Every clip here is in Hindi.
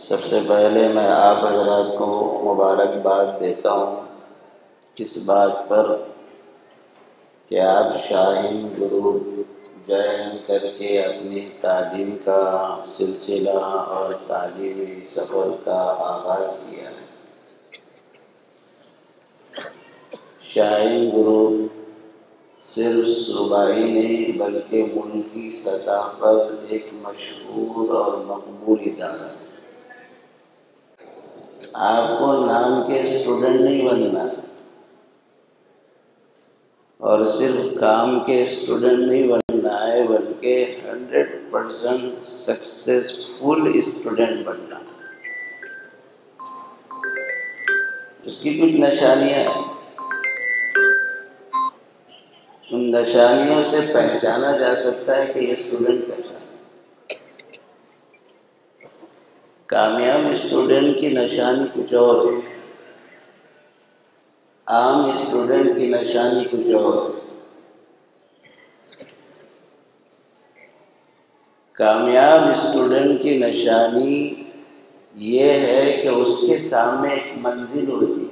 सबसे पहले मैं आप हजरात को मुबारकबाद देता हूँ इस बात पर कि आप शाहीन गुरु जैन करके अपनी तालीम का सिलसिला और तालीमी सफ़र का आगाज़ किया है। शाहीन गुरु सिर्फ़ सूबाई नहीं, बल्कि मुल्की सतह पर एक मशहूर और मकबूल इदारा है। आपको नाम के स्टूडेंट नहीं बनना। और सिर्फ़ काम के स्टूडेंट नहीं बनना है, बल्कि हंड्रेड परसेंट सक्सेसफुल स्टूडेंट बनना। उसकी कुछ निशानियाँ हैं। उन निशानियों से पहचाना जा सकता है कि ये स्टूडेंट कैसा है। कामयाब स्टूडेंट की निशानी कुछ और है। आम स्टूडेंट की निशानी कुछ और कामयाब स्टूडेंट की निशानी ये है कि उसके सामने एक मंजिल होती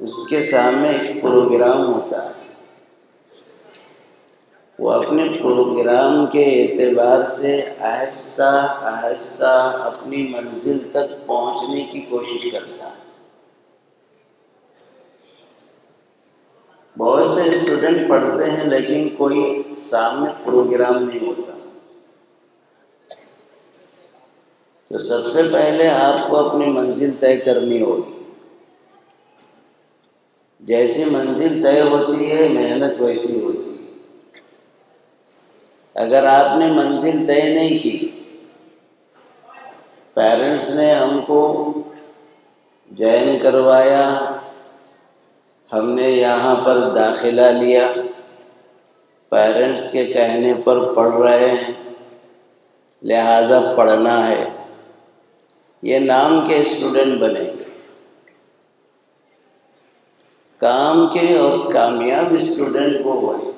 उसके सामने एक प्रोग्राम होता है। वो अपने प्रोग्राम के एतबार से आहिस्ता आहिस्ता अपनी मंजिल तक पहुँचने की कोशिश करता। है बहुत से स्टूडेंट पढ़ते हैं, लेकिन कोई सामने प्रोग्राम नहीं होता। तो सबसे पहले आपको अपनी मंजिल तय करनी होगी। जैसी मंजिल तय होती है, मेहनत वैसी होती है। अगर आपने मंजिल तय नहीं की पेरेंट्स ने हमको जॉइन करवाया, हमने यहाँ पर दाखिला लिया पेरेंट्स के कहने पर पढ़ रहे हैं, लिहाजा पढ़ना है। ये नाम के स्टूडेंट बनेंगे। काम के और कामयाब स्टूडेंट वो बने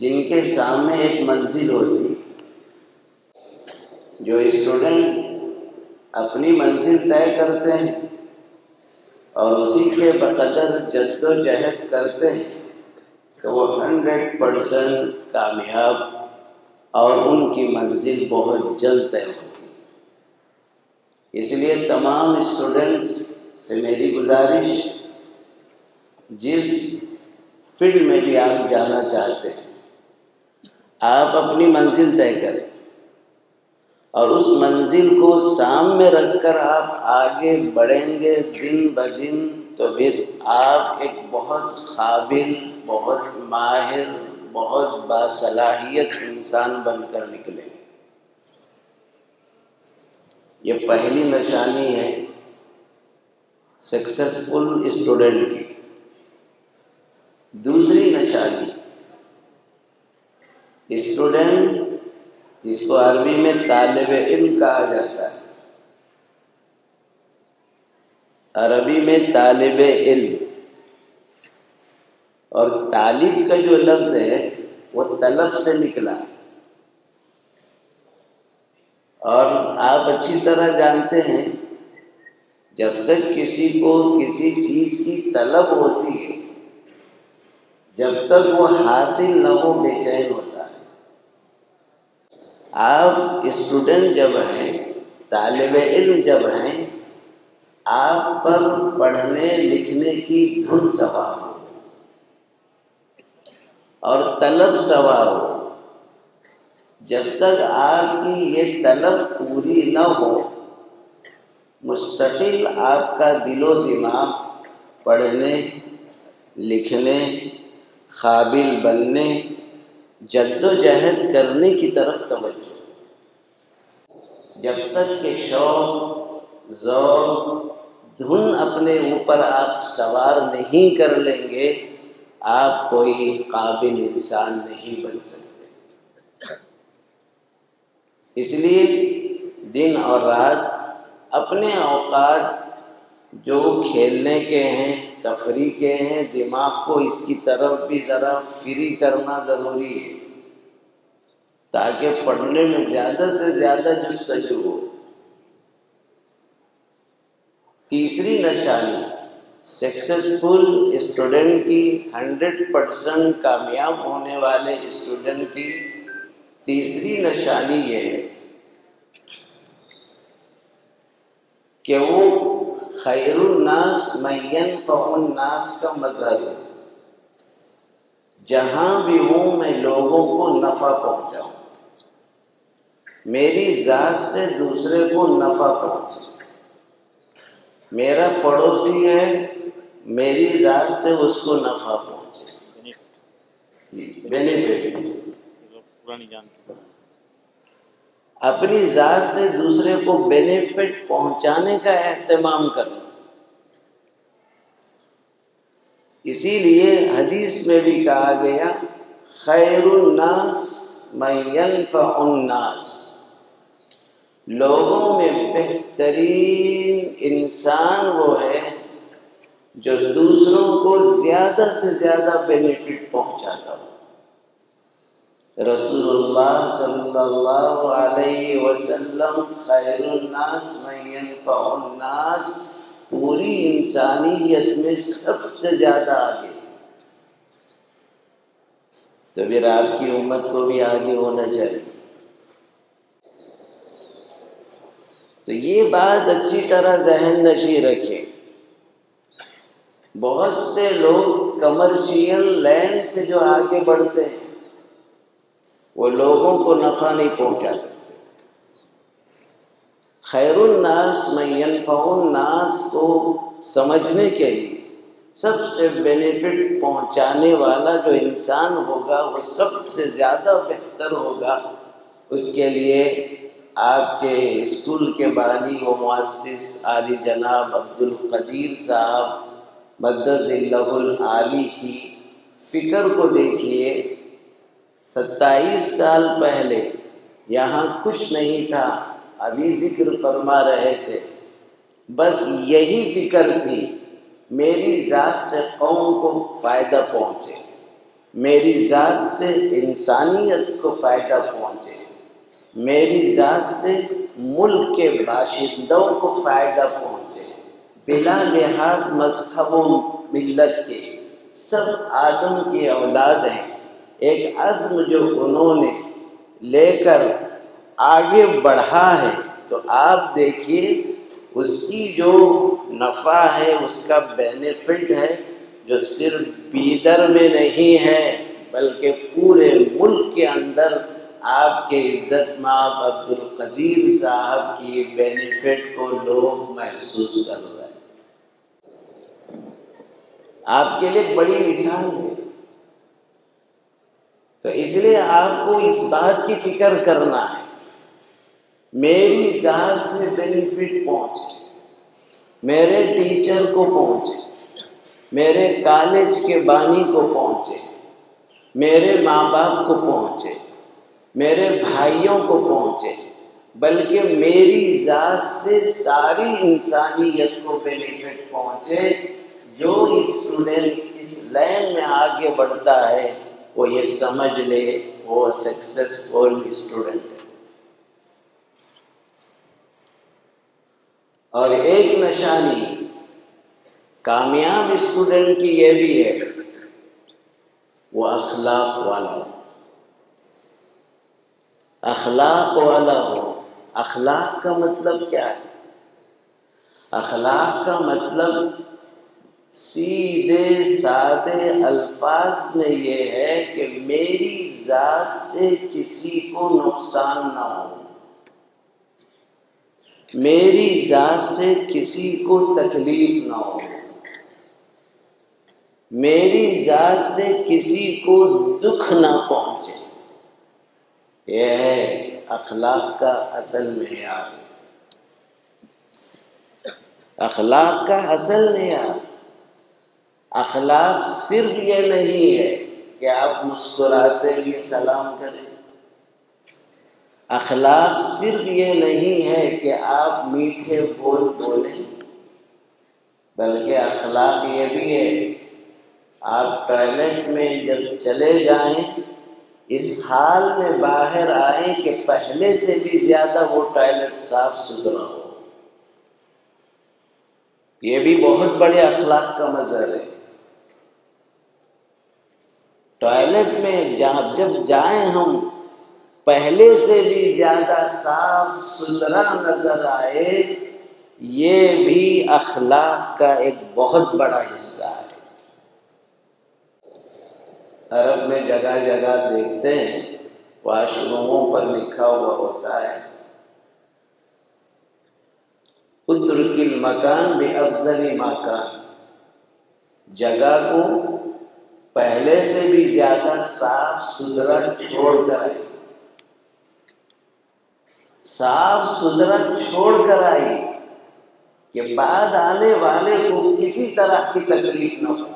जिनके सामने एक मंजिल होती, जो स्टूडेंट अपनी मंजिल तय करते हैं और उसी के बकदर जद्दोजहद करते हैं तो वो हंड्रेड परसेंट कामयाब और उनकी मंजिल बहुत जल्द तय होती। इसलिए तमाम स्टूडेंट से मेरी गुजारिश, जिस फ़ील्ड में भी आप जाना चाहते हैं आप अपनी मंजिल तय करें। और उस मंजिल को सामने रखकर आप आगे बढ़ेंगे दिन ब दिन तो फिर आप एक बहुत काबिल, बहुत माहिर, बहुत बासलाहियत इंसान बनकर निकलेंगे। ये पहली निशानी है सक्सेसफुल स्टूडेंट की। दूसरी निशानी स्टूडेंट इसको अरबी में तालब इल्म कहा जाता है। अरबी में तालब इल्म। और तालिब का जो लफ्ज़ है, वो तलब से निकला। और आप अच्छी तरह जानते हैं, जब तक किसी को किसी चीज़ की तलब होती है, जब तक वो हासिल न हो, बेचैन होता आप स्टूडेंट जब हैं, तालब इल्म जब हैं, आप पर पढ़ने लिखने की धुन सवार हो। और तलब सवार हो। जब तक आपकी ये तलब पूरी न हो, मुस्तकिल आपका दिलो दिमाग पढ़ने, लिखने, काबिल बनने, जद्दोजहद करने की तरफ़ तवज्जो। जब तक के शौक, ज़ौक, धुन अपने ऊपर आप सवार नहीं कर लेंगे, आप कोई काबिल इंसान नहीं बन सकते। इसलिए दिन और रात अपने औकात जो खेलने के हैं, तफरी के हैं, दिमाग को इसकी तरफ़ भी ज़रा फ्री करना ज़रूरी है। ताकि पढ़ने में ज़्यादा से ज़्यादा जस्तजू हो। तीसरी निशानी सक्सेसफुल स्टूडेंट की 100 परसेंट कामयाब होने वाले स्टूडेंट की तीसरी निशानी ये है कि वो खैरुन्नास मैन फ़ुन्नास का मज़हब जहाँ भी हूँ मैं लोगों को नफ़ा पहुँचाऊँ। मेरी ज़ात से दूसरे को नफ़ा पहुँचे। मेरा पड़ोसी है, मेरी ज़ात से उसको नफ़ा पहुँचे। बेनिफिट अपनी ज़ात से दूसरे को बेनिफिट पहुँचाने का एहतमाम करना। इसीलिए हदीस में भी कहा गया खैरुन्नास मैनफ़ुन्नास लोगों में बेहतरीन इंसान वो है जो दूसरों को ज़्यादा से ज़्यादा बेनिफिट पहुंचाता हो। रसूलुल्लाह सल्लल्लाहु अलैहि वसल्लम पूरी इंसानियत में सबसे ज़्यादा आगे। तो फिर आपकी उम्मत को भी आगे होना चाहिए। तो ये बात अच्छी तरह जहन नशी रखें। बहुत से लोग कमर्शियल लैंड से जो आगे बढ़ते हैं, वो लोगों को नफ़ा नहीं पहुँचा सकते। खैरुन्नास मैनफ़ुन्नास को समझने के लिए सबसे बेनिफिट पहुँचाने वाला जो इंसान होगा, वो सबसे ज़्यादा बेहतर होगा उसके लिए आपके स्कूल के बानी व मुआसिस आली जनाब अब्दुल कदीर साहब मदज़िल्लाहुल आली की फ़िक्र को देखिए। सत्ताईस साल पहले यहाँ कुछ नहीं था, अभी ज़िक्र फरमा रहे थे। बस यही फ़िक्र थी, मेरी ज़ात से कौम को फ़ायदा पहुँचे, मेरी ज़ात से इंसानियत को फ़ायदा पहुँचे। मेरी ज़ात से मुल्क के बाशिंदों को फ़ायदा पहुँचे। बिला लिहाज मज़हब मिलत के सब आदम की औलाद हैं। एक अज़्म जो उन्होंने लेकर आगे बढ़ा है तो आप देखिए, उसकी जो नफ़ा है, उसका बेनिफिट है, जो सिर्फ़ बीदर में नहीं है, बल्कि पूरे मुल्क के अंदर आपके इज़्ज़त माब अब्दुल कदीर साहब की बेनिफिट को लोग महसूस कर रहे हैं। आपके लिए बड़ी मिसाल है। तो इसलिए आपको इस बात की फ़िक्र करना है। मेरी ज़ात से बेनिफिट पहुँचे मेरे टीचर को पहुँचे मेरे कॉलेज के बानी को पहुँचे मेरे माँ बाप को पहुँचे मेरे भाइयों को पहुँचे, बल्कि मेरी ज़ात से सारी इंसानियत को बेनिफिट पहुँचे, जो इस स्टूडेंट इस लाइन में आगे बढ़ता है, वो ये समझ ले, वो सक्सेसफुल स्टूडेंट है। और एक निशानी, कामयाब स्टूडेंट की यह भी है, वो अखलाक वाला अखलाक वाला हो। अखलाक का मतलब क्या है? अखलाक का मतलब सीधे सादे अल्फाज में ये है कि मेरी ज़ात से किसी को नुकसान ना हो। मेरी ज़ात से किसी को तकलीफ़ ना हो। मेरी ज़ात से किसी को दुख ना पहुँचे। यह है अखलाक का असल मैार अखलाक का असल मैार अखलाक सिर्फ़ ये नहीं है कि आप मुस्कुराते हुए सलाम करें। अखलाक सिर्फ़ ये नहीं है कि आप मीठे बोल बोलें। बल्कि अखलाक ये भी है, आप टॉयलेट में जब चले जाएँ इस हाल में बाहर आए कि पहले से भी ज़्यादा वो टॉयलेट साफ़ सुथरा हो। ये भी बहुत बड़े अखलाक का मजहर है। टॉयलेट में जब जब जाए हम, पहले से भी ज़्यादा साफ़ सुथरा नज़र आए, ये भी अखलाक का एक बहुत बड़ा हिस्सा है। अरब में जगह जगह देखते हैं, वाशरूमों पर लिखा हुआ होता है। उत्रकिल मकान भी अफजली मकान। जगह को पहले से भी ज़्यादा साफ़ सुथरा छोड़कर आई। साफ़ सुथरा छोड़कर आई कि बाद आने वाले को किसी तरह की तकलीफ़ न हो।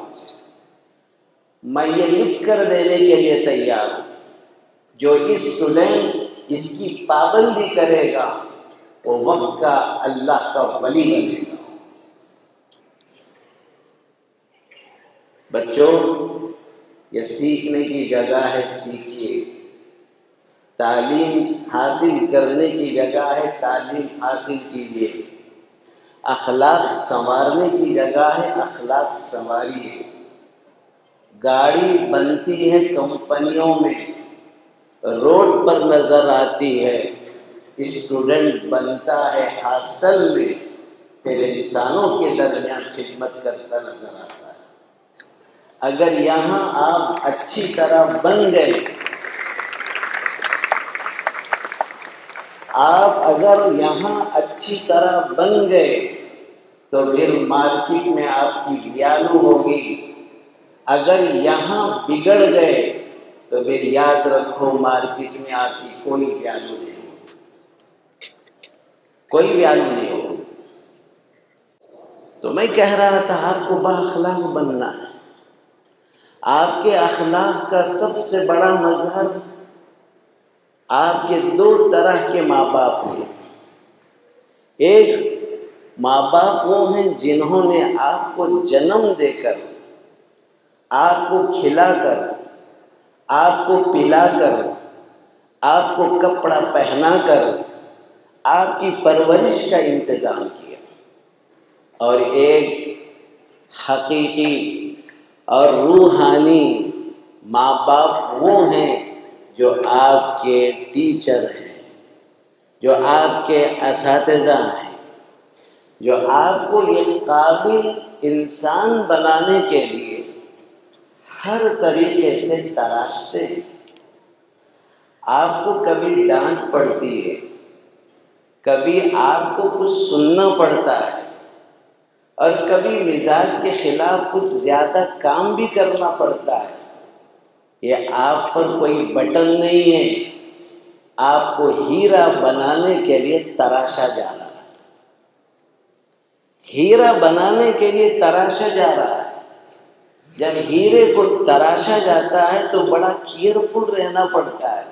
मैं ये लिख कर देने के लिए तैयार हूँ। जो इस स्टूडेंट इसकी पाबंदी करेगा, वो वक्त का अल्लाह का वली बनेगा। बच्चों, ये सीखने की जगह है, सीखिए। तालीम हासिल करने की जगह है, तालीम हासिल कीजिए। अखलाक संवारने की जगह है, अखलाक संवारिए। गाड़ी बनती है कंपनियों में, रोड पर नज़र आती है, स्टूडेंट बनता है हासिल में, फिर इंसानों के दरमियान खिदमत करता नज़र आता है। अगर यहाँ आप अच्छी तरह बन गए, आप अगर यहाँ अच्छी तरह बन गए तो फिर मार्केट में आपकी वैल्यू होगी। अगर यहाँ बिगड़ गए तो फिर याद रखो, मार्केट में आपकी कोई वैल्यू नहीं हो कोई वैल्यू नहीं हो तो मैं कह रहा था, आपको बाखलाक बनना है। आपके अखलाक का सबसे बड़ा मजहर आपके दो तरह के माँ बाप हैं। एक माँ बाप वो हैं जिन्होंने आपको जन्म देकर आपको खिलाकर, आपको पिलाकर, आपको कपड़ा पहनाकर आपकी परवरिश का इंतज़ाम किया। और एक हकीकी और रूहानी माँ बाप वो हैं जो आपके टीचर हैं, जो आपके इस हैं, जो आपको एक काबिल इंसान बनाने के लिए हर तरीके से तराशते हैं। आपको कभी डांट पड़ती है, कभी आपको कुछ सुनना पड़ता है, और कभी मिजाज के खिलाफ कुछ ज़्यादा काम भी करना पड़ता है। ये आप पर कोई बटन नहीं है। आपको हीरा बनाने के लिए तराशा जा रहा है। हीरा बनाने के लिए तराशा जा रहा है। जब हीरे को तराशा जाता है तो बड़ा केयरफुल रहना पड़ता है।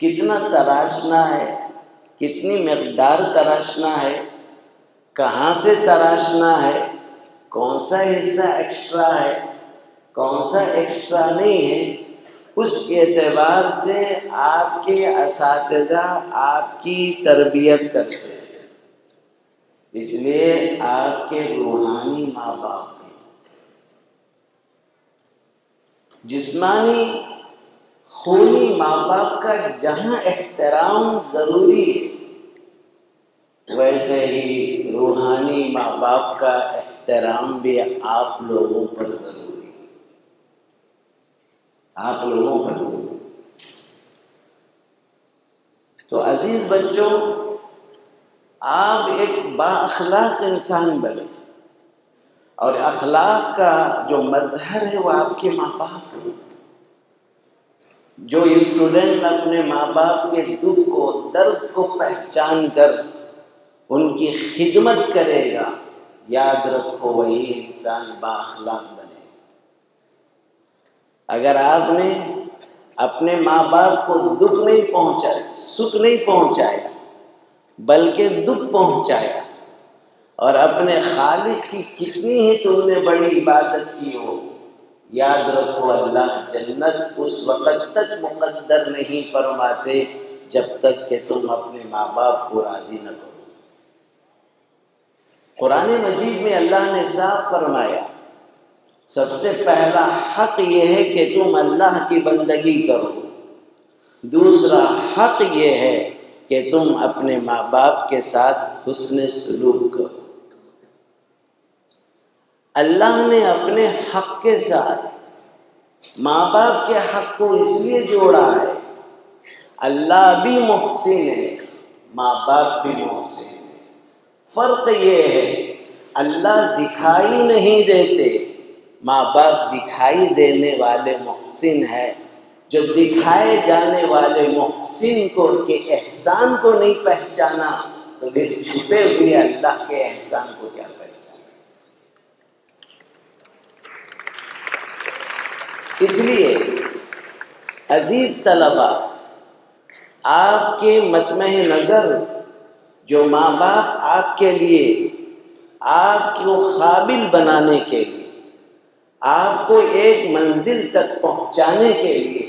कितना तराशना है, कितनी मकदार तराशना है, कहाँ से तराशना है, कौन सा हिस्सा एक्स्ट्रा है, कौन सा एक्स्ट्रा नहीं है उस एतबार से आपके इस आपकी तरबियत करते हैं। इसलिए आपके रूहानी माँ बाप जिस्मानी खूनी माँ बाप का जहाँ एहतराम ज़रूरी है, वैसे ही रूहानी माँ बाप का एहतराम भी आप लोगों पर ज़रूरी आप लोगों पर ज़रूरी तो अज़ीज़ बच्चों, आप एक बाखलाक इंसान बने। और अखलाक का जो मजहर है वो आपके माँ बाप है जो स्टूडेंट अपने माँ बाप के दुख को, दर्द को पहचान कर उनकी खिदमत करेगा, याद रखो वही इंसान बाखलाक बने अगर आपने अपने माँ बाप को दुख नहीं पहुँचाया, सुख नहीं पहुँचाया, बल्कि दुख पहुँचाया और अपने खालिक की कितनी ही तुमने बड़ी इबादत की हो, याद रखो अल्लाह जन्नत उस वक़्त तक मुकद्दर नहीं फरमाते जब तक कि तुम अपने माँ बाप को राज़ी न करो। कुरान मजीद में अल्लाह ने साफ़ फरमाया, सबसे पहला हक यह है कि तुम अल्लाह की बंदगी करो। दूसरा हक ये है कि तुम अपने माँ बाप के साथ हुस्न सलूक अल्लाह ने अपने हक के साथ माँ बाप के हक को इसलिए जोड़ा है। अल्लाह भी मोहसिन है माँ बाप भी मोहसिन है। फ़र्क ये है, अल्लाह दिखाई नहीं देते माँ बाप दिखाई देने वाले मोहसिन है। जो दिखाए जाने वाले मोहसिन को के एहसान को नहीं पहचाना तो फिर छुपे हुए अल्लाह के एहसान को क्या इसलिए अज़ीज़ तलबा, आपके मतमह नज़र, जो माँ बाप आपके लिए, आपको काबिल बनाने के लिए, आपको एक मंजिल तक पहुँचाने के लिए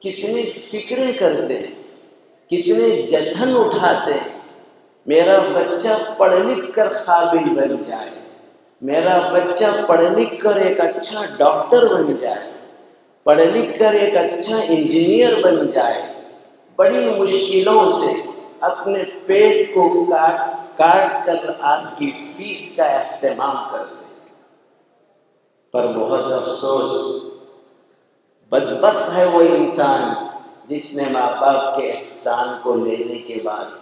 कितनी फिक्रें करते हैं, कितने जतन उठाते हैं। मेरा बच्चा पढ़ लिख कर काबिल बन जाए, मेरा बच्चा पढ़ लिख कर एक अच्छा डॉक्टर बन जाए पढ़ लिख कर एक अच्छा इंजीनियर बन जाए। बड़ी मुश्किलों से अपने पेट को काट काट कर आपकी फ़ीस का अहतमाम करते पर बहुत अफसोस बदबक है वो इंसान जिसने माँ बाप के एहसान को लेने के बाद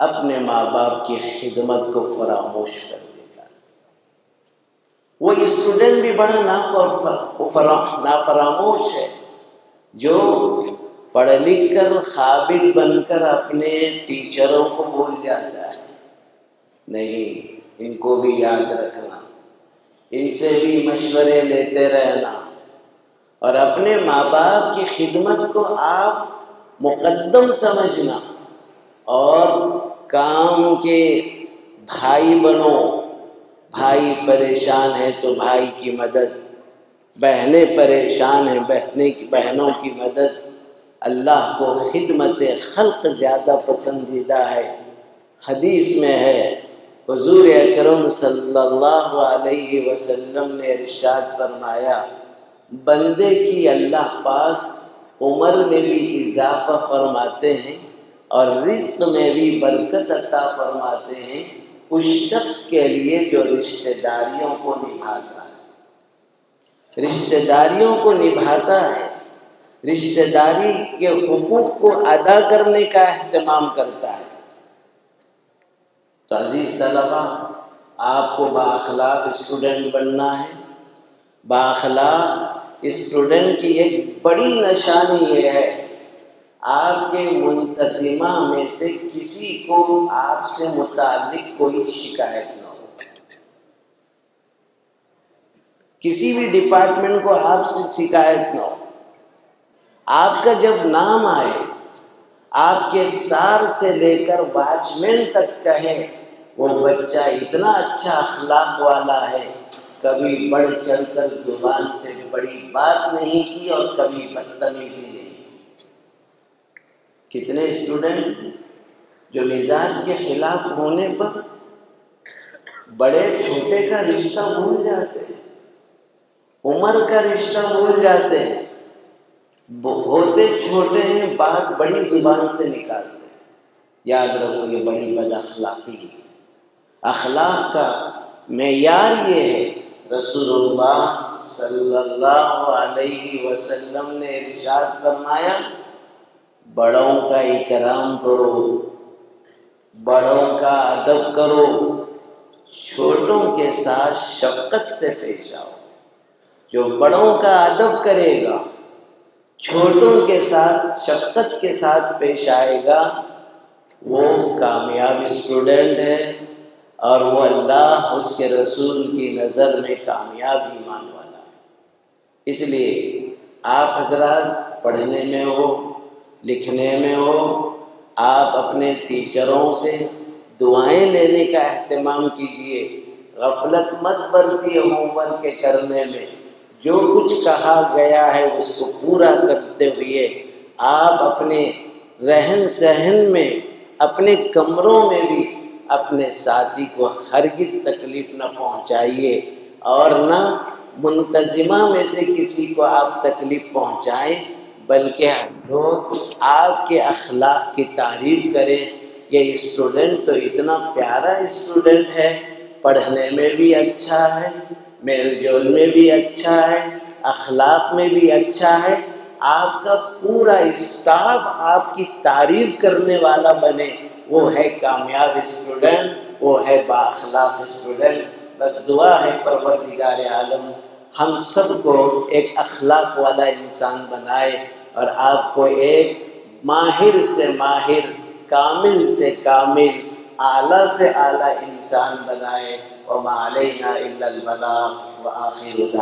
अपने माँ बाप की खिदमत को फरामोश कर वो स्टूडेंट भी बड़ा ना नाफरामोश है, जो पढ़ लिख कर काबिल बनकर अपने टीचरों को भूल जाता है। नहीं, इनको भी याद रखना। इनसे भी मशवरे लेते रहना। और अपने माँ बाप की खिदमत को आप मुकदम समझना। और काम के भाई बनो। भाई परेशान है तो भाई की मदद, बहनें परेशान हैं बहने की, बहनों की मदद। अल्लाह को खिदमत खल्क ज़्यादा पसंदीदा है। हदीस में है, हजूर अकरम सल्लल्लाहु अलैहि वसल्लम ने इरशाद फरमाया, बंदे की अल्लाह पाक उम्र में भी इजाफा फरमाते हैं और रिस्क में भी बरकत अता फरमाते हैं। उस शख्स के लिए जो रिश्तेदारियों को निभाता है। रिश्तेदारियों को निभाता है, रिश्तेदारी के हकूक को अदा करने का अहतमाम करता है। तो अज़ीज़ तलबा, आपको बाखलाक स्टूडेंट बनना है। बाखलाक स्टूडेंट की एक बड़ी निशानी ये है आपके मुंतजिमा में से किसी को आपसे मुतालिक कोई शिकायत ना हो। किसी भी डिपार्टमेंट को आपसे शिकायत ना हो। आपका जब नाम आए, आपके सार से लेकर वॉचमैन तक कहे, वो बच्चा इतना अच्छा अखलाक वाला है, कभी बढ़ चढ़कर ज़ुबान से बड़ी बात नहीं की और कभी बदतमीजी नहीं। कितने स्टूडेंट जो मिजाज के खिलाफ होने पर बड़े छोटे का रिश्ता भूल जाते उम्र का रिश्ता भूल जाते होते छोटे हैं, बात बड़ी ज़ुबान से निकालते याद रखो ये बड़ी बद अखलाकी है। अखलाक का मैार ये है। रसूलुल्लाह सल्लल्लाहु अलैहि वसल्लम ने इरशाद फरमाया बड़ों का इकराम करो, बड़ों का अदब करो, छोटों के साथ शफकत से पेश आओ जो बड़ों का अदब करेगा, छोटों के साथ शफकत के साथ पेश आएगा, वो कामयाब स्टूडेंट है और वो अल्लाह उसके रसूल की नज़र में कामयाब ईमान वाला है। इसलिए आप हजरात पढ़ने में हो लिखने में हो, आप अपने टीचरों से दुआएँ लेने का अहतमाम कीजिए। गफलत मत बरती होमवर्क के करने में। जो कुछ कहा गया है उसको पूरा करते हुए आप अपने रहन सहन में, अपने कमरों में भी अपने साथी को हरगिज तकलीफ़ न पहुंचाइए और न मुंतजिमा में से किसी को आप तकलीफ़ पहुंचाएँ। बल्कि हम लोग आपके अखलाक की तारीफ़ करें। ये स्टूडेंट तो इतना प्यारा स्टूडेंट है। पढ़ने में भी अच्छा है, मेल जोल में भी अच्छा है, अखलाक में भी अच्छा है। आपका पूरा स्टाफ आपकी तारीफ़ करने वाला बने। वो है कामयाब स्टूडेंट, वो है बाखलाक स्टूडेंट। बस दुआ है परवरदिगार आलम। हम सबको एक अखलाक वाला इंसान बनाए और आपको एक माहिर से माहिर, कामिल से कामिल, आला से आला इंसान बनाए। वमालना व आखिर